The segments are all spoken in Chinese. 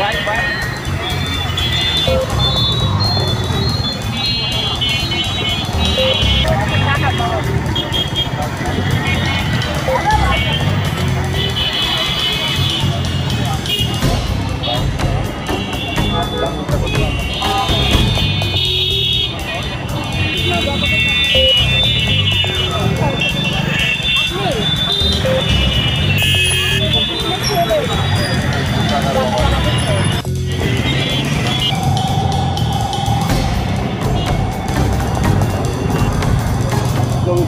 Bye, bye.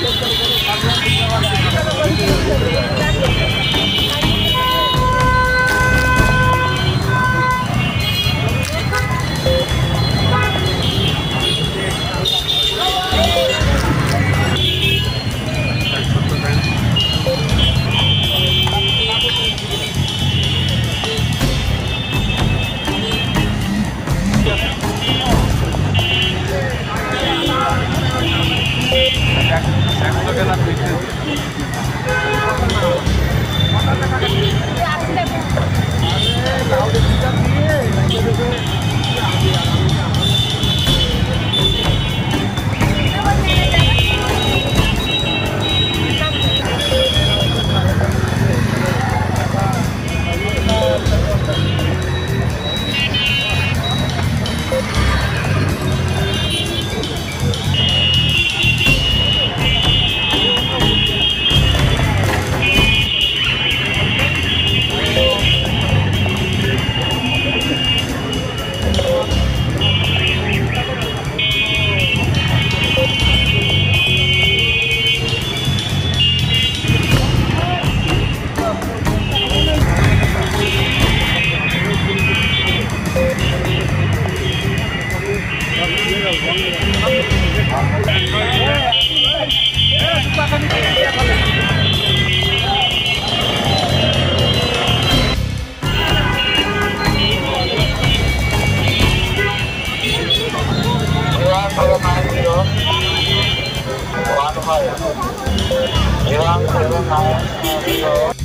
Thank you. करना। 二十三号您好